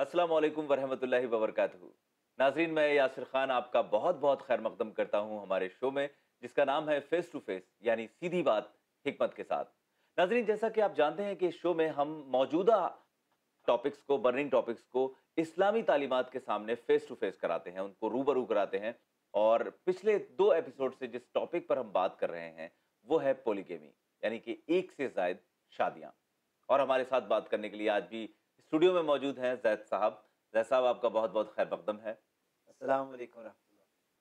अस्सलाम वालेकुम वरहमतुल्लाहि वबरकातुहू। नाजरीन, मैं यासिर खान आपका बहुत बहुत खैर मकदम करता हूँ हमारे शो में, जिसका नाम है फेस टू फेस यानी सीधी बात हिकमत के साथ। नाजरीन, जैसा कि आप जानते हैं कि इस शो में हम मौजूदा टॉपिक्स को बर्निंग टॉपिक्स को, इस्लामी तालीमात के सामने फेस टू फेस कराते हैं, उनको रूबरू कराते हैं, और पिछले दो एपिसोड से जिस टॉपिक पर हम बात कर रहे हैं, वो है पोलीगेमी यानी कि एक से जायद शादियाँ। और हमारे साथ बात करने के लिए आज भी स्टूडियो में मौजूद हैं जैद साहब। जैद साहब आपका बहुत बहुत खैर मकदम है।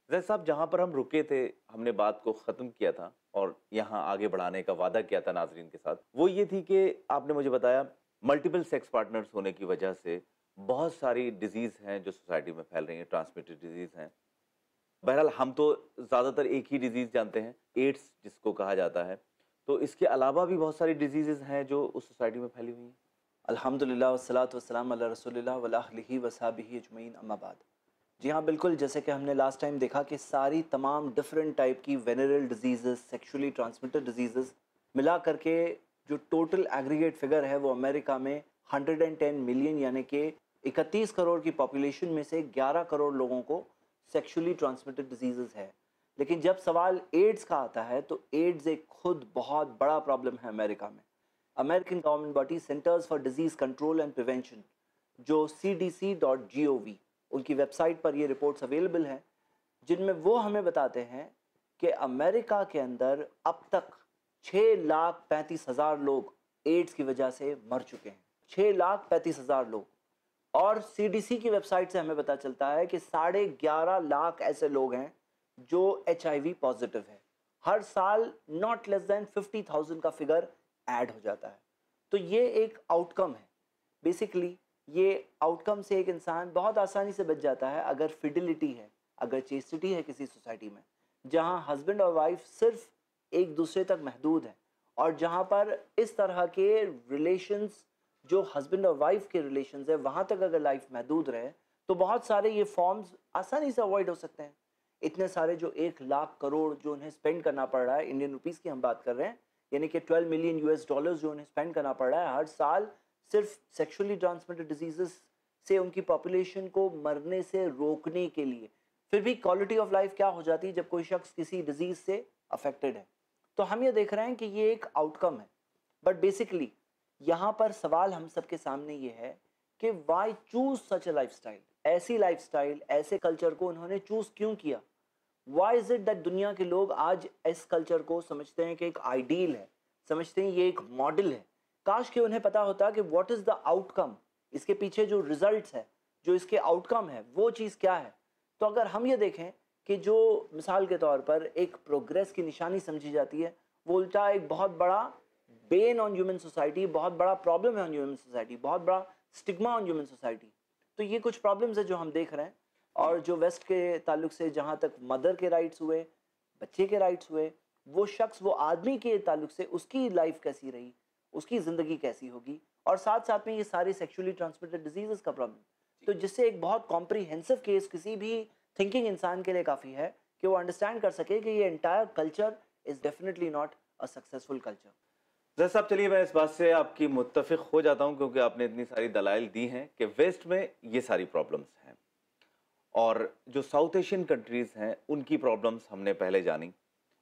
जैद साहब जहाँ पर हम रुके थे हमने बात को ख़त्म किया था और यहाँ आगे बढ़ाने का वादा किया था नाजरीन के साथ। वो ये थी कि आपने मुझे बताया मल्टीपल सेक्स पार्टनर्स होने की वजह से बहुत सारी डिज़ीज़ हैं जो सोसाइटी में फैल रही हैं ट्रांसमिटेड डिज़ीज़ हैं। बहरहाल हम तो ज़्यादातर एक ही डिज़ीज़ जानते हैं एड्स जिसको कहा जाता है। तो इसके अलावा भी बहुत सारी डिज़ीज़ हैं जो उस सोसाइटी में फैली हुई हैं। अल्हम्दुलिल्लाह वस्सलातु वस्सलाम अला रसूलिल्लाह व अहलिही व सहाबिही अजमईन, अम्मा बाद। जी हाँ बिल्कुल, जैसे कि हमने लास्ट टाइम देखा कि सारी तमाम डिफरेंट टाइप की venereal disease sexually transmitted disease मिला करके जो टोटल एग्रीगेट फिगर है वो अमेरिका में 110 मिलियन यानी कि 31 करोड़ की पॉपुलेशन में से 11 करोड़ लोगों को सेक्शुअली ट्रांसमिटेड डिज़ीज़ है। लेकिन जब सवाल एड्स का आता है तो एड्स एक खुद बहुत बड़ा प्रॉब्लम है अमेरिका में। American government body centers for disease control and prevention जो C D C dot G O V उनकी वेबसाइट पर ये रिपोर्ट्स अवेलेबल हैं, जिनमें वो हमें बताते हैं कि अमेरिका के अंदर अब तक छः लाख पैंतीस हज़ार लोग एड्स की वजह से मर चुके हैं। छः लाख पैंतीस हज़ार लोग। और सी की वेबसाइट से हमें पता चलता है कि साढ़े ग्यारह लाख ऐसे लोग हैं जो एचआईवी पॉजिटिव है। हर साल not less than fifty thousand का फिगर ऐड हो जाता है। तो ये एक आउटकम है। बेसिकली ये आउटकम से एक इंसान बहुत आसानी से बच जाता है अगर फिडिलिटी है, अगर चेस्टिटी है किसी सोसाइटी में, जहाँ हस्बैंड और वाइफ सिर्फ़ एक दूसरे तक महदूद है और जहाँ पर इस तरह के रिलेशंस जो हस्बैंड और वाइफ के रिलेशंस है, वहाँ तक अगर लाइफ महदूद रहे तो बहुत सारे ये फॉर्म्स आसानी से अवॉइड हो सकते हैं। इतने सारे जो एक लाख करोड़ जो उन्हें स्पेंड करना पड़ रहा है इंडियन रुपीज़ की हम बात कर रहे हैं यानी कि 12 मिलियन यूएस डॉलर्स जो उन्हें स्पेंड करना पड़ रहा है हर साल सिर्फ़ सेक्सुअली ट्रांसमिटेड डिजीजेस से उनकी पॉपुलेशन को मरने से रोकने के लिए। फिर भी क्वालिटी ऑफ़ लाइफ क्या हो जाती है जब कोई शख्स किसी डिज़ीज़ से अफेक्टेड है? तो हम ये देख रहे हैं कि ये एक आउटकम है। बट बेसिकली यहाँ पर सवाल हम सबके सामने ये है कि why choose such a life ऐसी लाइफ ऐसे कल्चर को उन्होंने चूज़ क्यों किया? वाई इज़ इट दैट दुनिया के लोग आज इस कल्चर को समझते हैं कि एक आइडियल है? समझते हैं ये एक मॉडल है। काश कि उन्हें पता होता कि व्हाट इज़ द आउटकम इसके पीछे जो रिज़ल्ट है, जो इसके आउटकम है, वो चीज़ क्या है? तो अगर हम ये देखें कि जो मिसाल के तौर पर एक प्रोग्रेस की निशानी समझी जाती है, वो उल्टा एक बहुत बड़ा बेन ऑन ह्यूमन सोसाइटी बहुत बड़ा प्रॉब्लम है ऑन ह्यूमन सोसाइटी बहुत बड़ा स्टिग्मा ऑन ह्यूमन सोसाइटी तो ये कुछ प्रॉब्लम्स है जो हम देख रहे हैं। और जो वेस्ट के ताल्लुक से जहाँ तक मदर के राइट्स हुए बच्चे के राइट्स हुए वो शख्स वो आदमी के ताल्लुक से उसकी लाइफ कैसी रही उसकी ज़िंदगी कैसी होगी और साथ साथ में ये सारी सेक्सुअली ट्रांसमिटेड डिज़ीज़ का प्रॉब्लम तो जिससे एक बहुत कॉम्प्रीहेंसिव केस किसी भी थिंकिंग इंसान के लिए काफ़ी है कि वो अंडरस्टैंड कर सके कि ये entire culture is definitely not a successful culture जैसे साहब चलिए मैं इस बात से आपकी मुतफिक हो जाता हूँ क्योंकि आपने इतनी सारी दलाइल दी हैं कि वेस्ट में ये सारी प्रॉब्लम्स हैं। और जो साउथ एशियन कंट्रीज़ हैं, उनकी प्रॉब्लम्स हमने पहले जानी।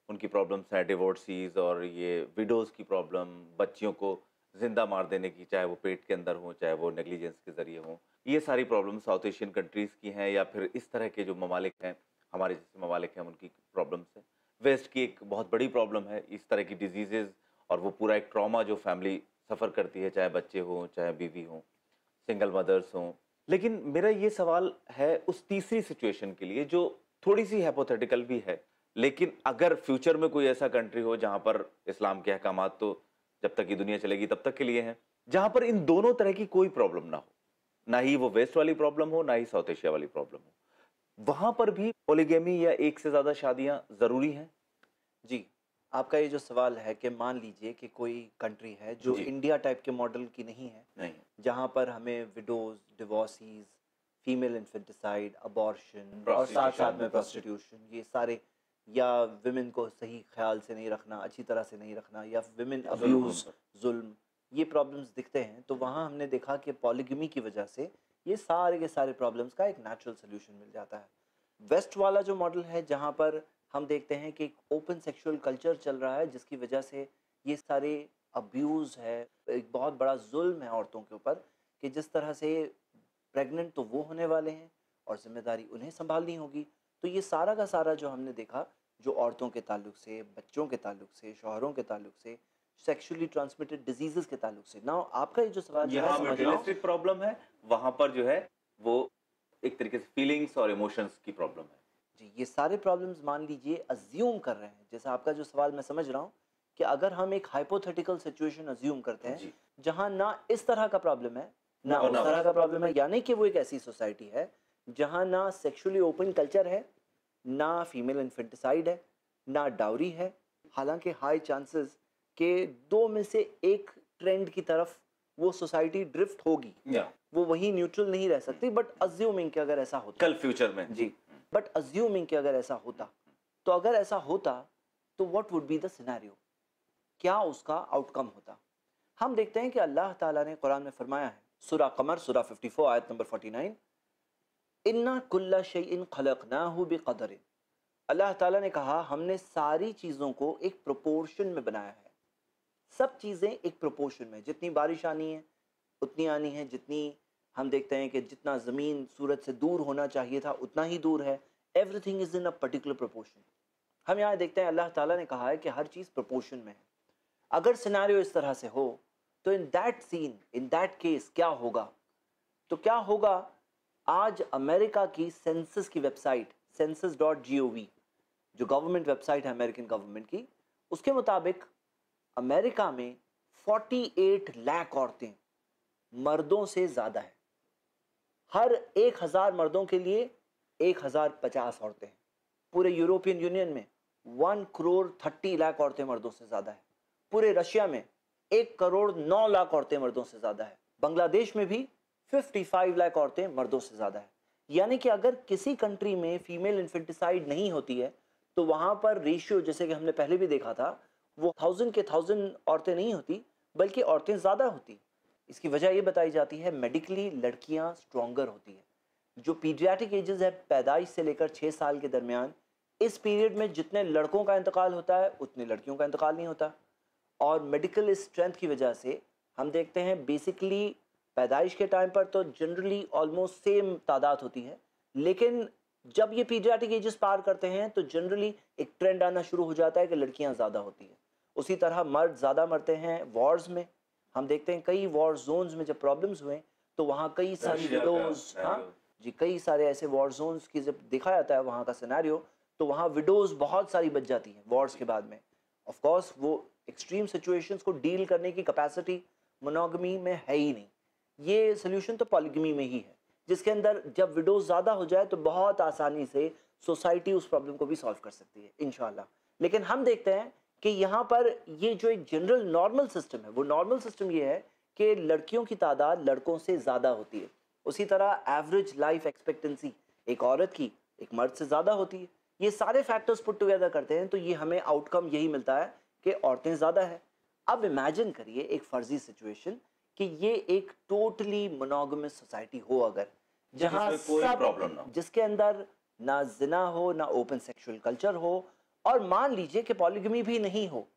उनकी प्रॉब्लम्स हैं डिवोर्सीज और ये विडोज़ की प्रॉब्लम बच्चियों को ज़िंदा मार देने की, चाहे वो पेट के अंदर हो, चाहे वो नेग्लिजेंस के ज़रिए हों। ये सारी प्रॉब्लम साउथ एशियन कंट्रीज़ की हैं या फिर इस तरह के जो ममालिक हैं, हमारे जैसे ममालिक हैं, उनकी प्रॉब्लम्स हैं। वेस्ट की एक बहुत बड़ी प्रॉब्लम है इस तरह की डिज़ीज़ और वो पूरा एक ट्रॉमा जो फैमिली सफ़र करती है, चाहे बच्चे हों, चाहे बीवी हों। सिंगल मदर्स हों लेकिन मेरा ये सवाल है उस तीसरी सिचुएशन के लिए, जो थोड़ी सी हैपोथेटिकल भी है। लेकिन अगर फ्यूचर में कोई ऐसा कंट्री हो जहाँ पर इस्लाम के अहकाम तो जब तक ये दुनिया चलेगी तब तक के लिए हैं, जहाँ पर इन दोनों तरह की कोई प्रॉब्लम ना हो। ना ही वो वेस्ट वाली प्रॉब्लम हो, ना ही साउथ एशिया वाली प्रॉब्लम हो। वहाँ पर भी पोलीगेमी या एक से ज़्यादा शादियाँ ज़रूरी हैं? जी। आपका ये जो सवाल है कि मान लीजिए कि कोई कंट्री है जो इंडिया टाइप के मॉडल की नहीं है नहीं। जहाँ पर हमें widows divorcees female infanticide abortion और साथ साथ में प्रोस्टिट्यूशन ये सारे या विमेन को सही ख्याल से नहीं रखना अच्छी तरह से नहीं रखना या विमेन अब्यूज जुल्म ये प्रॉब्लम्स दिखते हैं तो वहाँ हमने देखा कि पॉलीगमी की वजह से ये सारे के सारे प्रॉब्लम्स का एक नेचुरल सोल्यूशन मिल जाता है। वेस्ट वाला जो मॉडल है जहाँ पर हम देखते हैं कि एक ओपन सेक्सुअल कल्चर चल रहा है जिसकी वजह से ये सारे अब्यूज़ है एक बहुत बड़ा जुल्म है औरतों के ऊपर कि जिस तरह से प्रेग्नेंट तो वो होने वाले हैं और ज़िम्मेदारी उन्हें संभालनी होगी। तो ये सारा का सारा जो हमने देखा जो औरतों के ताल्लुक से बच्चों के ताल्लुक से शोहरों के ताल्लुक से सेक्सुअली ट्रांसमिटेड डिजीजेस के ताल्लुक से। ना आपका ये जो सवाल यहाँ मटेरियलिस्टिक प्रॉब्लम है? वहाँ पर जो है वो एक तरीके से फीलिंग्स और इमोशंस की प्रॉब्लम है। जी ये सारे प्रॉब्लम्स मान लीजिए अज्यूम कर रहे हैं। जैसा आपका जो सवाल मैं समझ रहा हूँ कि अगर हम एक हाइपोथेटिकल सिचुएशन अज्यूम करते हैं जहाँ ना इस तरह का प्रॉब्लम है ना उस तरह का प्रॉब्लम है यानी कि वो एक ऐसी सोसाइटी है जहाँ ना सेक्सुअली ओपन कल्चर है ना फीमेल इन्फेंटिसाइड है ना डाउरी है। हालाँकि हाई चांसेस के दो में से एक ट्रेंड की तरफ़ वो सोसाइटी ड्रिफ्ट होगी। वो वही न्यूट्रल नहीं रह सकती बट अज्यूमिंग कि अगर ऐसा होता कल फ्यूचर में। जी। बट अज्यूमिंग कि अगर ऐसा होता तो अगर ऐसा होता तो what would be the scenario क्या उसका आउटकम होता? हम देखते हैं कि अल्लाह ताला ने कुरान में फरमाया है सुरा कमर सुरा 54 आयत नंबर 49 इन्ना कुल्ला शैइन खलकनाहु बिकदर अल्लाह ताला ने कहा, हमने सारी चीज़ों को एक प्रोपोर्शन में बनाया है। सब चीज़ें एक प्रोपोर्शन में, जितनी बारिश आनी है, उतनी आनी है, जितनी हम देखते हैं कि जितना ज़मीन सूरज से दूर होना चाहिए था, उतना ही दूर है। Everything is in a particular proportion हम यहाँ देखते हैं, अल्लाह ताला ने कहा है कि हर चीज़ प्रोपोर्शन में है। अगर सिनारियो इस तरह से हो तो in that scene in that case क्या होगा? तो क्या होगा? आज अमेरिका की सेंसस की website census dot G O V जो गवर्नमेंट वेबसाइट है अमेरिकन गवर्नमेंट की, उसके मुताबिक अमेरिका में 48 लाख औरतें मर्दों से ज़्यादा है। हर एक हज़ार मर्दों के लिए एक हज़ार पचास औरतें। पूरे यूरोपियन यूनियन में वन करोड़ थर्टी लाख औरतें मर्दों से ज़्यादा है। पूरे रशिया में एक करोड़ नौ लाख औरतें मर्दों से ज़्यादा है। बांग्लादेश में भी फिफ्टी फाइव लाख औरतें मर्दों से ज़्यादा है। यानी कि अगर किसी कंट्री में फीमेल इन्फेंटिसाइड नहीं होती है तो वहाँ पर रेशियो जैसे कि हमने पहले भी देखा था, वो थाउज़ेंड के थाउज़ेंड औरतें नहीं होती, बल्कि औरतें ज़्यादा होती। इसकी वजह ये बताई जाती है मेडिकली लड़कियाँ स्ट्रॉन्गर होती हैं। जो पीडियाटिक एजेस है, पैदाइश से लेकर छः साल के दरमियान, इस पीरियड में जितने लड़कों का इंतकाल होता है, उतने लड़कियों का इंतकाल नहीं होता। और मेडिकल स्ट्रेंथ की वजह से हम देखते हैं बेसिकली पैदाइश के टाइम पर तो जनरली ऑलमोस्ट सेम तादाद होती है। लेकिन जब ये पीडियाटिक एजेस पार करते हैं तो जनरली एक ट्रेंड आना शुरू हो जाता है कि लड़कियाँ ज़्यादा होती हैं। उसी तरह मर्द ज़्यादा मरते हैं वॉर्स में। हम देखते हैं कई वॉर जोन्स में जब प्रॉब्लम्स हुए तो वहाँ कई सारी विडोज हाँ? जी कई सारे ऐसे वॉर जोन्स की जब देखा जाता है वहाँ का सिनेरियो तो वहाँ विडोज बहुत सारी बच जाती हैं वॉर्स के बाद में। ऑफ़ कोर्स वो एक्सट्रीम सिचुएशंस को डील करने की कैपेसिटी मोनोगमी में है ही नहीं। ये सोल्यूशन तो पॉलिगमी में ही है। जिसके अंदर जब विडोज ज़्यादा हो जाए तो बहुत आसानी से सोसाइटी उस प्रॉब्लम को भी सॉल्व कर सकती है इन लेकिन हम देखते हैं कि यहाँ पर ये जो एक जनरल नॉर्मल सिस्टम है वो नॉर्मल सिस्टम ये है कि लड़कियों की तादाद लड़कों से ज़्यादा होती है। उसी तरह एवरेज लाइफ एक्सपेक्टेंसी एक औरत की एक मर्द से ज़्यादा होती है। ये सारे फैक्टर्स पुट टुगेदर करते हैं तो ये हमें आउटकम यही मिलता है कि औरतें ज़्यादा है। अब इमेजिन करिए एक फर्जी सिचुएशन कि ये एक टोटली मोनोगमस सोसाइटी हो अगर जहाँ सब जिसके अंदर ना जिना हो ना ओपन सेक्सुअल कल्चर हो और मान लीजिए कि पॉलीगमी भी नहीं हो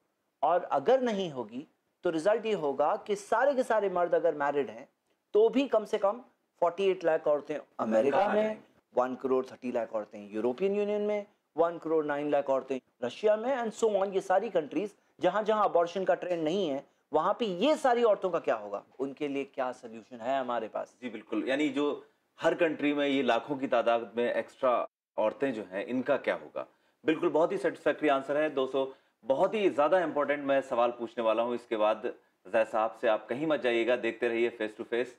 और अगर नहीं होगी तो रिज़ल्ट ये होगा कि सारे के सारे मर्द अगर मैरिड हैं तो भी कम से कम 48 लाख औरतें अमेरिका में वन करोड़ थर्टी लाख औरतें यूरोपियन यूनियन में वन करोड़ नाइन लाख औरतें रशिया में एंड सो ऑन ये सारी कंट्रीज़ जहाँ जहाँ अबॉर्शन का ट्रेंड नहीं है वहाँ पे ये सारी औरतों का क्या होगा? उनके लिए क्या सोल्यूशन है हमारे पास? जी बिल्कुल। यानी जो हर कंट्री में ये लाखों की तादाद में एक्स्ट्रा औरतें जो हैं इनका क्या होगा? बिल्कुल, बहुत ही सेटिस्फैक्ट्री आंसर है। दोस्तों, बहुत ही ज़्यादा इंपॉर्टेंट मैं सवाल पूछने वाला हूँ। इसके बाद जै साहब से आप कहीं मत जाइएगा, देखते रहिए फेस टू फेस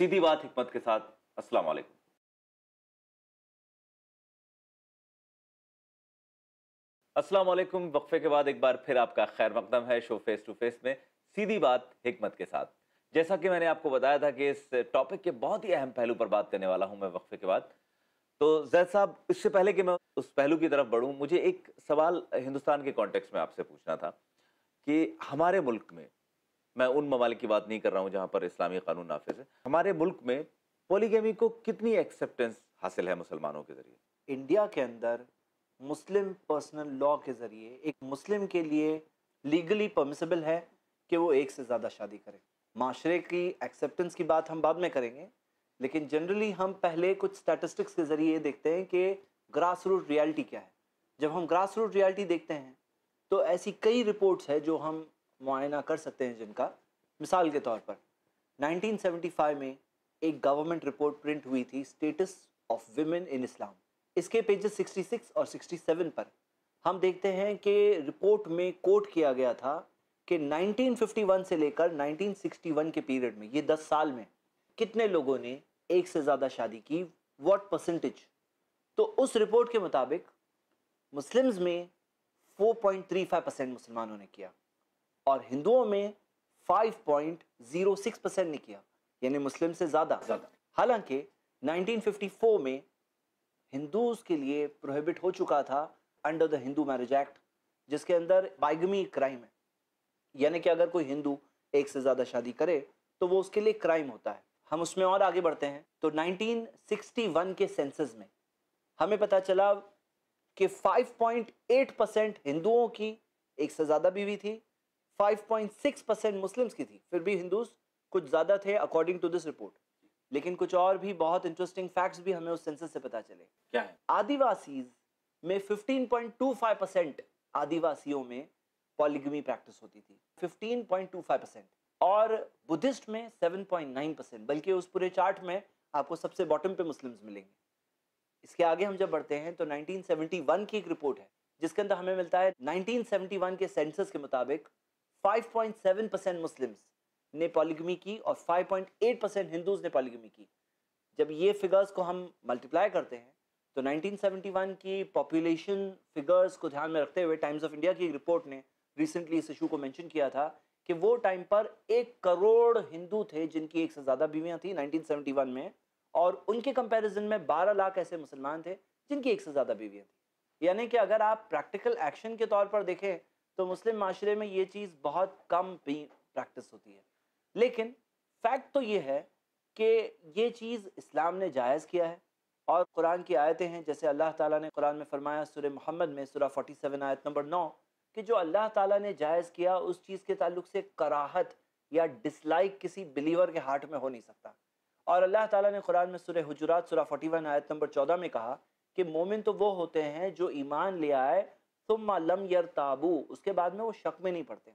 सीधी बात हिकमत के साथ। अस्सलाम वालेकुम। अस्सलाम वालेकुम। वक्फे के बाद एक बार फिर आपका खैर मकदम है शो फेस टू फेस में। सीधी बात हिकमत के साथ। जैसा कि मैंने आपको बताया था कि इस टॉपिक के बहुत ही अहम पहलू पर बात करने वाला हूँ मैं वक्फे के बाद। तो जैद साहब, इससे पहले कि मैं उस पहलू की तरफ़ बढ़ूं, मुझे एक सवाल हिंदुस्तान के कॉन्टेक्स्ट में आपसे पूछना था कि हमारे मुल्क में, मैं उन ममालिक की बात नहीं कर रहा हूँ जहाँ पर इस्लामी कानून नाफिज है, हमारे मुल्क में पोलीगेमी को कितनी एक्सेप्टेंस हासिल है मुसलमानों के ज़रिए? इंडिया के अंदर मुस्लिम पर्सनल लॉ के ज़रिए एक मुस्लिम के लिए लीगली परमिसिबल है कि वो एक से ज़्यादा शादी करे। माशरे की एक्सेप्टेंस की बात हम बाद में करेंगे, लेकिन जनरली हम पहले कुछ स्टैटिस्टिक्स के ज़रिए देखते हैं कि ग्रास रूट रियलिटी क्या है? जब हम ग्रास रूट रियलिटी देखते हैं तो ऐसी कई रिपोर्ट्स है जो हम मुआयना कर सकते हैं जिनका मिसाल के तौर पर। 1975 में एक गवर्नमेंट रिपोर्ट प्रिंट हुई थी, status of women in Islam. इसके पेजेस 66 और 67 पर हम देखते हैं कि रिपोर्ट में कोट किया गया था कि 1951 से लेकर 1961 के पीरियड में, ये 10 साल में कितने लोगों ने एक से ज़्यादा शादी की व्हाट परसेंटेज तो उस रिपोर्ट के मुताबिक मुस्लिम्स में 4.35 परसेंट मुसलमानों ने किया और हिंदुओं में 5.06 परसेंट ने किया यानी मुस्लिम से ज़्यादा। हालाँकि 1954 में हिंदूज के लिए प्रोहिबिट हो चुका था under the Hindu marriage act जिसके अंदर बाइगमी क्राइम है। यानी कि अगर कोई हिंदू एक से ज़्यादा शादी करे तो वो उसके लिए क्राइम होता है। हम उसमें और आगे बढ़ते हैं। तो 1961 के सेंसस में हमें पता चला कि 5.8 परसेंट हिंदुओं की एक से ज़्यादा बीवी थी 5.6 परसेंट मुस्लिम्स की थी फिर भी हिंदूज कुछ ज़्यादा थे अकॉर्डिंग टू दिस रिपोर्ट लेकिन कुछ और भी बहुत इंटरेस्टिंग फैक्ट्स भी हमें उस सेंसस से पता चले। क्या है? आदिवासीज में 15.25 परसेंट आदिवासियों में पॉलीगमी प्रैक्टिस होती थी। 15.25 परसेंट और बुद्धिस्ट में 7.9 परसेंट बल्कि उस पूरे चार्ट में आपको सबसे बॉटम पे मुस्लिम्स मिलेंगे। इसके आगे हम जब बढ़ते हैं तो 1971 की एक रिपोर्ट है, जिसके अंदर हमें मिलता है 1971 के सेंसस के मुताबिक 5.7 परसेंट मुस्लिम्स ने पॉलीगमी की और 5.8 परसेंट हिंदूज ने पॉलीगमी की। जब ये फिगर्स को हम मल्टीप्लाई करते हैं तो 1971 की पॉपुलेशन फिगर्स को ध्यान में रखते हुए टाइम्स ऑफ़ इंडिया की एक रिपोर्ट ने रिसेंटली इस इशू को मेंशन किया था कि वो टाइम पर एक करोड़ हिंदू थे जिनकी एक से ज़्यादा बीवियाँ थी 1971 में। और उनके कंपैरिजन में 12 लाख ऐसे मुसलमान थे, जिनकी एक से ज़्यादा बीवियाँ थी। यानी कि अगर आप प्रैक्टिकल एक्शन के तौर पर देखें तो मुस्लिम माशरे में ये चीज़ बहुत कम भी प्रैक्टिस होती है। लेकिन फैक्ट तो ये है कि ये चीज़ इस्लाम ने जायज़ किया है और कुरान की आयतें हैं, जैसे अल्लाह ताला ने कुरान में फरमाया सुर मोहम्मद में सुरा 47 आयत नंबर 9 कि जो अल्लाह ताला ने जायज़ किया, उस चीज़ के ताल्लुक से कराहत या डिसलाइक किसी बिलीवर के हार्ट में हो नहीं सकता। और अल्लाह ताला ने कुरान में सुर हजरात सुरा 41 आयत नंबर 14 में कहा कि मोमिन तो वो होते हैं जो ईमान ले आए तुम लम यर ताबू उसके बाद में वो शक में नहीं पड़ते।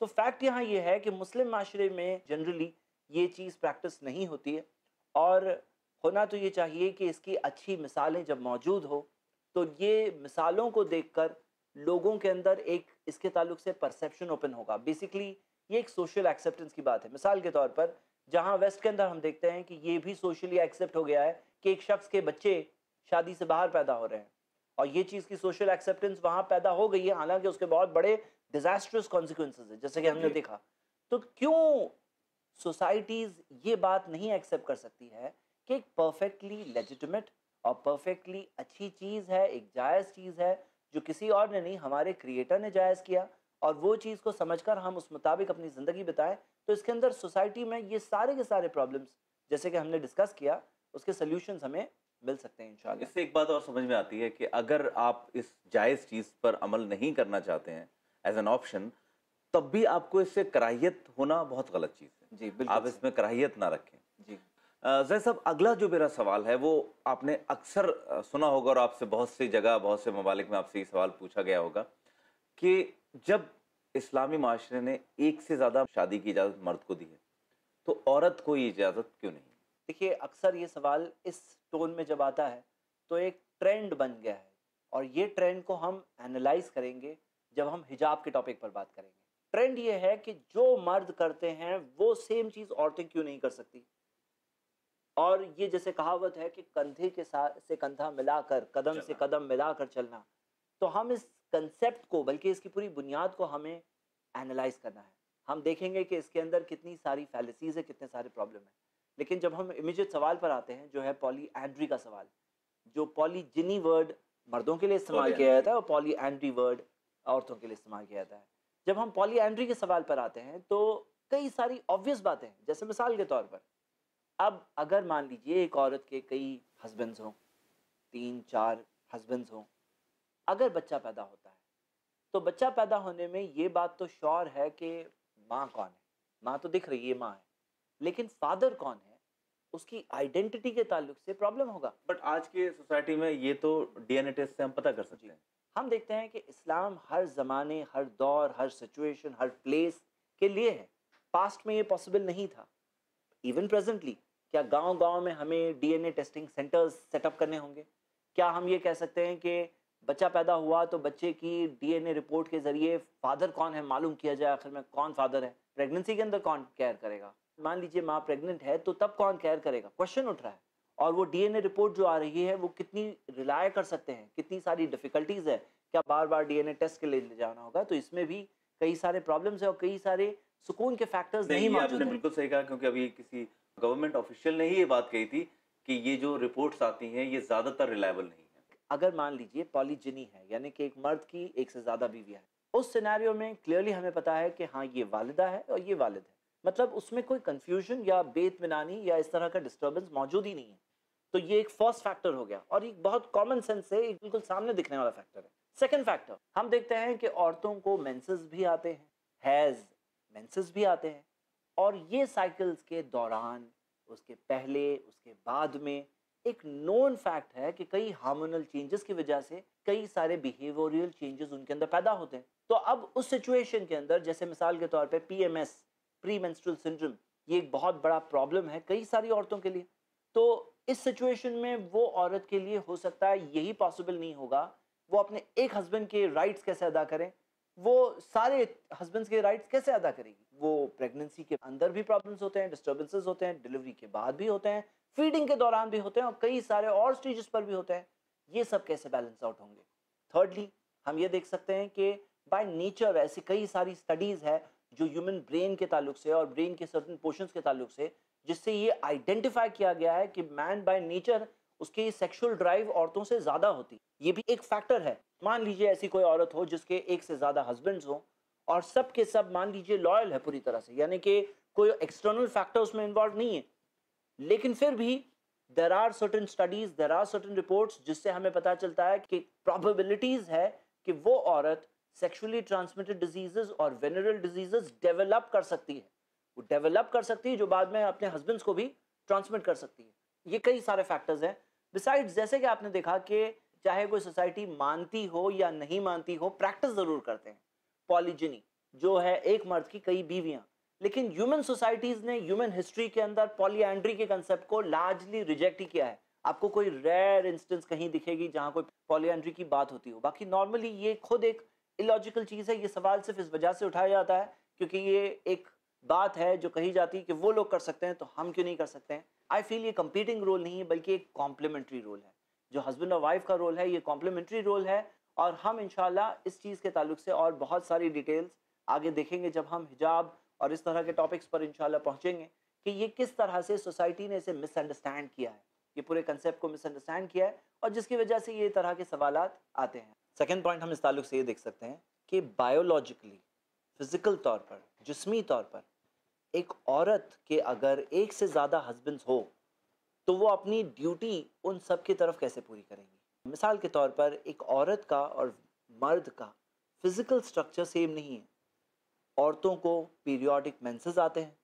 तो फैक्ट यहाँ ये है कि मुस्लिम माशरे में जनरली ये चीज़ प्रैक्टिस नहीं होती है और होना तो ये चाहिए कि इसकी अच्छी मिसालें जब मौजूद हो तो ये मिसालों को देखकर लोगों के अंदर एक इसके ताल्लुक से परसेप्शन ओपन होगा। बेसिकली ये एक सोशल एक्सेप्टेंस की बात है। मिसाल के तौर पर जहाँ वेस्ट के अंदर हम देखते हैं कि ये भी सोशली एक्सेप्ट हो गया है कि एक शख्स के बच्चे शादी से बाहर पैदा हो रहे हैं। और ये चीज़ की सोशल एक्सेप्टेंस वहाँ पैदा हो गई है हालाँकि उसके बहुत बड़े डिजास्टर्स कॉन्सिक्वेंसेज है जैसे कि हमने देखा। तो क्यों सोसाइटीज ये बात नहीं एक्सेप्ट कर सकती है कि एक परफेक्टली लेजिटिमेट और परफेक्टली अच्छी चीज़ है एक जायज़ चीज़ है जो किसी और ने नहीं हमारे क्रिएटर ने जायज़ किया। और वो चीज़ को समझकर हम उस मुताबिक अपनी ज़िंदगी बिताएँ तो इसके अंदर सोसाइटी में ये सारे के सारे प्रॉब्लम्स जैसे कि हमने डिस्कस किया उसके सोल्यूशन हमें मिल सकते हैं इंशाल्लाह। इससे एक बात और समझ में आती है कि अगर आप इस जायज़ चीज़ पर अमल नहीं करना चाहते हैं एज एन ऑप्शन तब भी आपको इससे कराहियत होना बहुत गलत चीज़ है। जी बिल्कुल आप इसमें कराहियत ना रखें। जी। जय साहब अगला जो मेरा सवाल है वो आपने अक्सर सुना होगा और आपसे बहुत सी जगह बहुत से ममालिक में आपसे ये सवाल पूछा गया होगा कि जब इस्लामी माशरे ने एक से ज़्यादा शादी की इजाज़त मर्द को दी है तो औरत को ये इजाज़त क्यों नहीं? देखिए अक्सर ये सवाल इस टोन में जब आता है तो एक ट्रेंड बन गया है और ये ट्रेंड को हम एनालाइज करेंगे जब हम हिजाब के टॉपिक पर बात करेंगे। ट्रेंड ये है कि जो मर्द करते हैं वो सेम चीज़ औरतें क्यों नहीं कर सकती? और ये जैसे कहावत है कि कंधे के साथ से कंधा मिलाकर कदम से कदम मिलाकर चलना तो हम इस कंसेप्ट को बल्कि इसकी पूरी बुनियाद को हमें एनालाइज करना है। हम देखेंगे कि इसके अंदर कितनी सारी फैलिसीज है कितने सारे प्रॉब्लम है। लेकिन जब हम इमीजिएट सवाल पर आते हैं जो है पॉली एंड्री का सवाल जो पॉलीजिनी वर्ड मर्दों के लिए इस्तेमाल किया जाता है और पॉली एंड्री वर्ड औरतों के लिए इस्तेमाल किया जाता है। जब हम पॉली एंड्री के सवाल पर आते हैं तो कई सारी ऑब्वियस बातें हैं। जैसे मिसाल के तौर पर अब अगर मान लीजिए एक औरत के कई हस्बैंड्स हों तीन चार हस्बैंड्स हों अगर बच्चा पैदा होता है तो बच्चा पैदा होने में ये बात तो श्योर है कि माँ कौन है? माँ तो दिख रही है माँ है। लेकिन फादर कौन है? उसकी आइडेंटिटी के ताल्लुक से प्रॉब्लम होगा। बट आज के सोसाइटी में ये तो डीएनए टेस्ट से हम पता कर सकते हैं। हम देखते हैं कि इस्लाम हर ज़माने हर दौर हर सिचुएशन हर प्लेस के लिए है। पास्ट में ये पॉसिबल नहीं था। इवन प्रेजेंटली क्या गाँव गाँव में हमें डीएनए टेस्टिंग सेंटर्स सेटअप करने होंगे? क्या हम ये कह सकते हैं कि बच्चा पैदा हुआ तो बच्चे की डीएनए रिपोर्ट के ज़रिए फादर कौन है मालूम किया जाए आखिर में कौन फादर है? प्रेगनेंसी के अंदर कौन केयर करेगा? मान लीजिए माँ प्रेग्नेंट है तो तब कौन केयर करेगा? क्वेश्चन उठ रहा है। और वो डीएनए रिपोर्ट जो आ रही है वो कितनी रिलाय कर सकते हैं? कितनी सारी डिफिकल्टीज है? क्या बार बार डीएनए टेस्ट के लिए जाना होगा? तो इसमें भी कई सारे प्रॉब्लम्स है और कई सारे सुकून के फैक्टर्स नहीं, नहीं मौजूद बिल्कुल सही कहा क्योंकि अभी किसी गवर्नमेंट ऑफिशियल ने ही ये बात कही थी कि ये जो रिपोर्ट्स आती हैं ये ज़्यादातर रिलायबल नहीं अगर मान लीजिए पॉलीजिनी है, यानी कि एक मर्द की एक से ज़्यादा बीवी है, उस सिनेरियो में क्लियरली हमें पता है कि हाँ ये वालिदा है और ये वालिद है। मतलब उसमें कोई कंफ्यूजन या बेतमिनानी या इस तरह का डिस्टर्बेंस मौजूद ही नहीं है। तो ये एक फ़र्स्ट फैक्टर हो गया और एक बहुत कॉमन सेंस से एक बिल्कुल सामने दिखने वाला फैक्टर है। सेकेंड फैक्टर हम देखते हैं कि औरतों को मेंसेस भी आते हैं हैज़ मेंसेस भी आते हैं और ये साइकिल्स के दौरान, उसके पहले, उसके बाद में एक नोन फैक्ट है कि कई हार्मोनल चेंजेस की वजह से कई सारे बिहेवियरल चेंजेस उनके अंदर पैदा होते हैं। तो अब उस सिचुएशन के अंदर, जैसे मिसाल के तौर पे पीएमएस प्री मेंस्ट्रुअल सिंड्रोम ये एक बहुत बड़ा प्रॉब्लम है कई सारी औरतों के लिए। तो इस सिचुएशन में वो औरत के लिए हो सकता है, यही पॉसिबल नहीं होगा। वो अपने एक हस्बैंड के राइट्स कैसे अदा करें? वो सारे हस्बैंड्स के राइट्स कैसे अदा करेगी? वो प्रेगनेंसी के अंदर भी प्रॉब्लम्स होते हैं डिस्टर्बेंसेस होते हैं डिलीवरी के बाद भी होते हैं। फीडिंग के दौरान भी होते हैं और कई सारे और स्टेजेस पर भी होते हैं। ये सब कैसे बैलेंस आउट होंगे? थर्डली हम ये देख सकते हैं कि बाय नेचर ऐसी कई सारी स्टडीज़ है जो ह्यूमन ब्रेन के ताल्लुक से और ब्रेन के सर्टन पोर्शन के ताल्लुक से, जिससे ये आइडेंटिफाई किया गया है कि मैन बाय नेचर उसकी सेक्सुअल ड्राइव औरतों से ज़्यादा होती ये भी एक फैक्टर है। मान लीजिए ऐसी कोई औरत हो जिसके एक से ज़्यादा हस्बैंड्स हो और सब के सब मान लीजिए लॉयल है पूरी तरह से, यानी कि कोई एक्सटर्नल फैक्टर उसमें इन्वॉल्व नहीं है। लेकिन फिर भी there are certain studies there are certain reports जिससे हमें पता चलता है कि प्रॉबिलिटीज है कि वो औरत सेक्सुअली ट्रांसमिटेड डिजीजेस और वेनरल डिजीजेस डेवलप कर सकती है। वो डेवलप कर सकती है जो बाद में अपने हस्बैंड्स को भी ट्रांसमिट कर सकती है। ये कई सारे फैक्टर्स हैं। बिसाइड्स जैसे कि आपने देखा कि चाहे कोई सोसाइटी मानती हो या नहीं मानती हो प्रैक्टिस ज़रूर करते हैं। पॉलीजनी जो है एक मर्द की कई बीवियाँ। लेकिन ह्यूमन सोसाइटीज़ ने ह्यूमन हिस्ट्री के अंदर पॉलीएंड्री के कंसेप्ट को लार्जली रिजेक्ट ही किया है। आपको कोई रेयर इंस्टेंस कहीं दिखेगी जहाँ कोई पॉलीएंड्री की बात होती हो। बाकी नॉर्मली ये खुद एक इलॉजिकल चीज़ है, ये सवाल सिर्फ़ इस वजह से उठाया जाता है क्योंकि ये एक बात है जो कही जाती है कि वो लोग कर सकते हैं तो हम क्यों नहीं कर सकते हैं? आई फील ये कंपीटिंग रोल नहीं है, बल्कि एक कॉम्प्लीमेंट्री रोल है। जो हस्बैंड और वाइफ का रोल है, ये कॉम्प्लीमेंट्री रोल है और हम इनशाला इस चीज़ के ताल्लुक से और बहुत सारी डिटेल्स आगे देखेंगे जब हम हिजाब और इस तरह के टॉपिक्स पर इनशाला पहुँचेंगे कि ये किस तरह से सोसाइटी ने इसे मिसअंडरस्टैंड किया है। ये पूरे कंसेप्ट को मिसअंडरस्टैंड किया है और जिसकी वजह से ये तरह के सवाल आते हैं। सेकेंड पॉइंट हम इस ताल्लुक से ये देख सकते हैं कि बायोलॉजिकली फ़िज़िकल तौर पर, जिसमी तौर पर, एक औरत के अगर एक से ज़्यादा हस्बैंड्स हो तो वो अपनी ड्यूटी उन सब की तरफ़ कैसे पूरी करेंगी? मिसाल के तौर पर एक औरत का और मर्द का फ़िज़िकल स्ट्रक्चर सेम नहीं है। औरतों को पीरियोडिक मेंसेस आते हैं।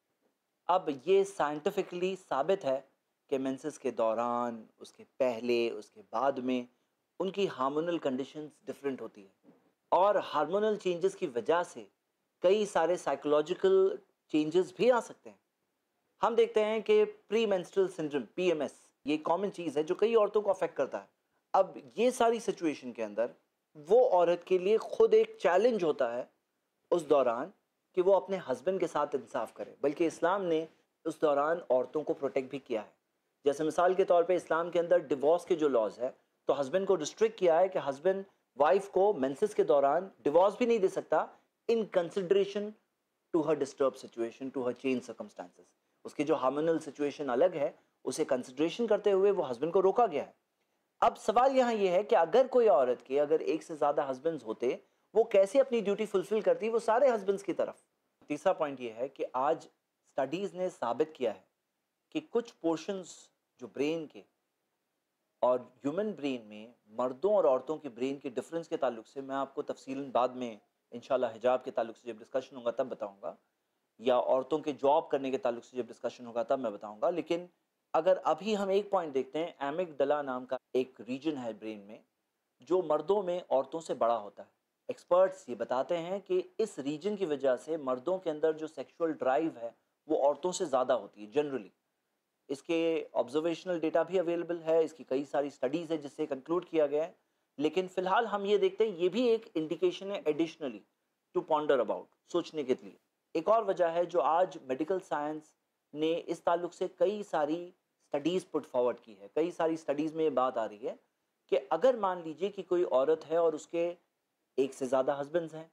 अब ये साइंटिफिकली साबित है कि मेंसेस के दौरान, उसके पहले, उसके बाद में उनकी हार्मोनल कंडीशंस डिफरेंट होती है। और हार्मोनल चेंजेस की वजह से कई सारे साइकोलॉजिकल चेंजेस भी आ सकते हैं। हम देखते हैं कि प्री मेंस्ट्रुअल सिंड्रोम पीएमएस ये कॉमन चीज़ है जो कई औरतों को अफेक्ट करता है। अब ये सारी सिचुएशन के अंदर वो औरत के लिए खुद एक चैलेंज होता है उस दौरान कि वो अपने हस्बैंड के साथ इंसाफ करे। बल्कि इस्लाम ने उस दौरान औरतों को प्रोटेक्ट भी किया है। जैसे मिसाल के तौर पे इस्लाम के अंदर डिवोर्स के जो लॉज है तो हस्बैंड को रिस्ट्रिक्ट किया है कि हस्बैंड वाइफ को मेंसेस के दौरान डिवोर्स भी नहीं दे सकता in consideration to her disturb situation to her change circumstances उसकी जो हार्मोनल सिचुएशन अलग है, उसे कंसिडरेशन करते हुए वो हस्बैंड को रोका गया है। अब सवाल यहाँ ये है कि अगर कोई औरत के अगर एक से ज़्यादा हस्बैंड्स होते वो कैसे अपनी ड्यूटी फुलफिल करती है वो सारे हस्बैंड्स की तरफ़। तीसरा पॉइंट ये है कि आज स्टडीज़ ने साबित किया है कि कुछ पोर्शंस जो ब्रेन के और ह्यूमन ब्रेन में मर्दों और औरतों के ब्रेन के डिफरेंस के ताल्लुक से मैं आपको तफसीला बाद में इनशाला हिजाब के ताल्लुक से जब डिस्कशन होगा तब बताऊँगा, या औरतों के जॉब करने के ताल्लुक से जब डिस्कशन होगा तब मैं बताऊँगा, लेकिन अगर अभी हम एक पॉइंट देखते हैं एमिक दला नाम का एक रीजन है ब्रेन में, जो मर्दों में औरतों से बड़ा होता है। एक्सपर्ट्स ये बताते हैं कि इस रीजन की वजह से मर्दों के अंदर जो सेक्सुअल ड्राइव है, वो औरतों से ज़्यादा होती है जनरली इसके ऑब्जर्वेशनल डेटा भी अवेलेबल है, इसकी कई सारी स्टडीज़ है जिससे कंक्लूड किया गया है। लेकिन फ़िलहाल हम ये देखते हैं, ये भी एक इंडिकेशन है एडिशनली टू पॉन्डर अबाउट सोचने के लिए। एक और वजह है जो आज मेडिकल साइंस ने इस ताल्लुक से कई सारी स्टडीज़ पुट फॉरवर्ड की है। कई सारी स्टडीज़ में ये बात आ रही है कि अगर मान लीजिए कि कोई औरत है और उसके एक से ज़्यादा हस्बैंड्स हैं।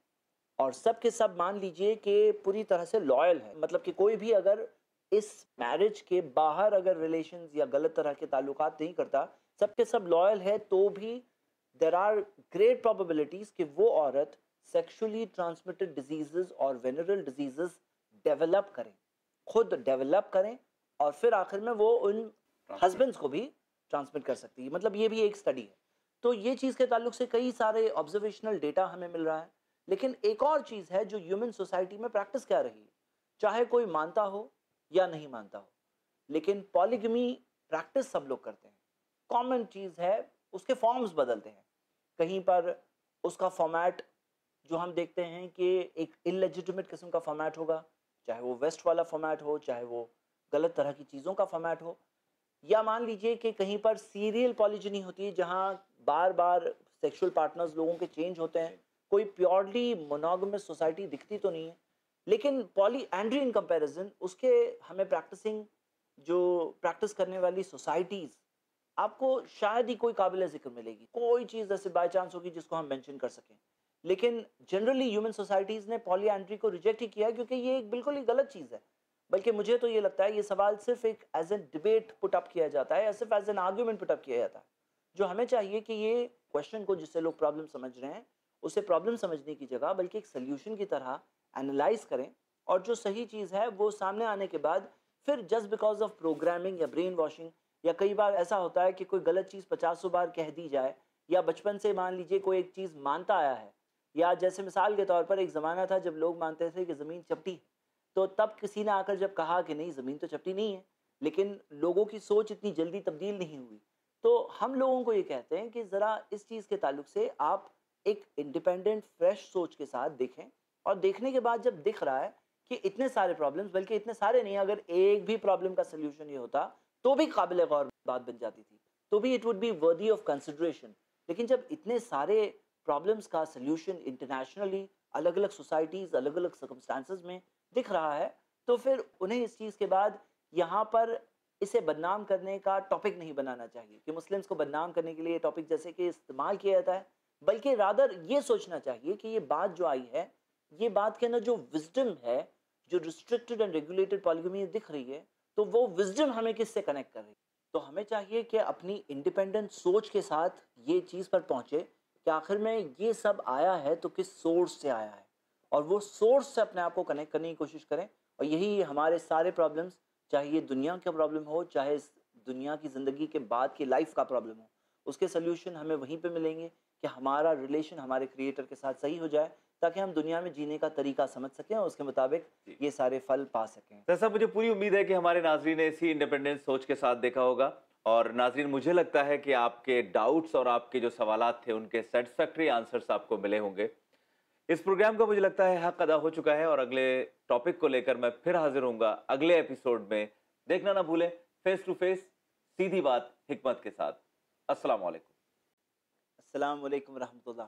और सब के सब मान लीजिए कि पूरी तरह से लॉयल है। मतलब कि कोई भी अगर इस मैरिज के बाहर अगर रिलेशन या गलत तरह के ताल्लुक नहीं करता सब के सब लॉयल है तो भी देर आर ग्रेट प्रोबेबिलिटीज़ कि वो औरत सेक्शुअली ट्रांसमिटेड डिज़ीज़ और वेनरल डिज़ीज़ डेवलप करें। खुद डेवलप करें और फिर आखिर में वो उन हस्बैंड्स को भी ट्रांसमिट कर सकती है। मतलब ये भी एक स्टडी है। तो ये चीज़ के ताल्लुक से कई सारे ऑब्जर्वेशनल डेटा हमें मिल रहा है। लेकिन एक और चीज़ है जो ह्यूमन सोसाइटी में प्रैक्टिस क्या रही? है चाहे कोई मानता हो या नहीं मानता हो, लेकिन पॉलीगमी प्रैक्टिस सब लोग करते हैं। कॉमन चीज़ है, उसके फॉर्म्स बदलते हैं। कहीं पर उसका फॉर्मेट जो हम देखते हैं कि एक इलेजिटिमेट किस्म का फॉर्मेट होगा, चाहे वो वेस्ट वाला फॉर्मेट हो, चाहे वो गलत तरह की चीज़ों का फॉर्मेट हो। या मान लीजिए कि कहीं पर सीरियल पॉलिजनी होती है, जहाँ बार बार सेक्सुअल पार्टनर्स लोगों के चेंज होते हैं। कोई प्योरली मोनोगमस सोसाइटी दिखती तो नहीं है। लेकिन पॉली एंड्री इन कंपेरिजन उसके हमें प्रैक्टिसिंग जो प्रैक्टिस करने वाली सोसाइटीज़ आपको शायद ही कोई काबिल ज़िक्र मिलेगी। कोई चीज़ ऐसे बाई चांस होगी जिसको हम मैंशन कर सकें। लेकिन जनरली ह्यूमन सोसाइटीज़ ने पॉली एंट्री को रिजेक्ट ही किया क्योंकि ये एक बिल्कुल ही गलत चीज़ है। बल्कि मुझे तो ये लगता है ये सवाल सिर्फ़ एक एज ए डिबेट पुटअप किया जाता है या सिर्फ़ एज एन आर्ग्यूमेंट पुटअप किया जाता है। जो हमें चाहिए कि ये क्वेश्चन को जिससे लोग प्रॉब्लम समझ रहे हैं, उसे प्रॉब्लम समझने की जगह बल्कि एक सोल्यूशन की तरह एनालाइज करें और जो सही चीज़ है वो सामने आने के बाद फिर जस्ट बिकॉज़ ऑफ़ प्रोग्रामिंग या ब्रेन वॉशिंग या कई बार ऐसा होता है कि कोई गलत चीज़ पचासों बार कह दी जाए या बचपन से मान लीजिए कोई एक चीज़ मानता आया है या जैसे मिसाल के तौर पर एक ज़माना था जब लोग मानते थे कि ज़मीन चपटी तो तब किसी ने आकर जब कहा कि नहीं, ज़मीन तो चपटी नहीं है, लेकिन लोगों की सोच इतनी जल्दी तब्दील नहीं हुई। तो हम लोगों को ये कहते हैं कि ज़रा इस चीज़ के ताल्लुक से आप एक इंडिपेंडेंट फ्रेश सोच के साथ देखें और देखने के बाद जब दिख रहा है कि इतने सारे प्रॉब्लम्स बल्कि इतने सारे नहीं, अगर एक भी प्रॉब्लम का सोल्यूशन ये होता तो भी काबिल गौर बात बन जाती थी। तो भी it would be worthy of consideration लेकिन जब इतने सारे प्रॉब्लम्स का सोल्यूशन इंटरनेशनली अलग अलग सोसाइटीज़ अलग अलग सर्कमस्टांसिस में दिख रहा है तो फिर उन्हें इस चीज़ के बाद यहाँ पर इसे बदनाम करने का टॉपिक नहीं बनाना चाहिए कि मुस्लिम्स को बदनाम करने के लिए टॉपिक जैसे कि इस्तेमाल किया जाता है, बल्कि रादर ये सोचना चाहिए कि ये बात जो आई है, ये बात के अंदर जो विजडम है, जो रिस्ट्रिक्टेड एंड रेगुलेटेड पॉलिगमी दिख रही है तो वो विजडम हमें किससे कनेक्ट कर रही है? तो हमें चाहिए कि अपनी इंडिपेंडेंट सोच के साथ ये चीज़ पर पहुँचे कि आखिर में ये सब आया है तो किस सोर्स से आया है? और वो सोर्स से अपने आप को कनेक्ट करने की कोशिश करें और यही हमारे सारे प्रॉब्लम्स चाहे ये दुनिया का प्रॉब्लम हो चाहे इस दुनिया की ज़िंदगी के बाद की लाइफ का प्रॉब्लम हो उसके सोल्यूशन हमें वहीं पे मिलेंगे कि हमारा रिलेशन हमारे क्रिएटर के साथ सही हो जाए ताकि हम दुनिया में जीने का तरीका समझ सकें और उसके मुताबिक ये सारे फल पा सकें। जैसा मुझे पूरी उम्मीद है कि हमारे नाजरीन ने इसी इंडिपेंडेंस सोच के साथ देखा होगा। और नाजरीन मुझे लगता है कि आपके डाउट्स और आपके जो सवाल थे उनके सेटिस्फैक्ट्री आंसर्स आपको मिले होंगे। इस प्रोग्राम का मुझे लगता है हक अदा हो चुका है और अगले टॉपिक को लेकर मैं फिर हाजिर हूँ अगले एपिसोड में। देखना ना भूलें फेस टू फेस सीधी बात, हिकमत के साथ। अस्सलाम वालेकुम अस्सलाम रहमतुल्लाह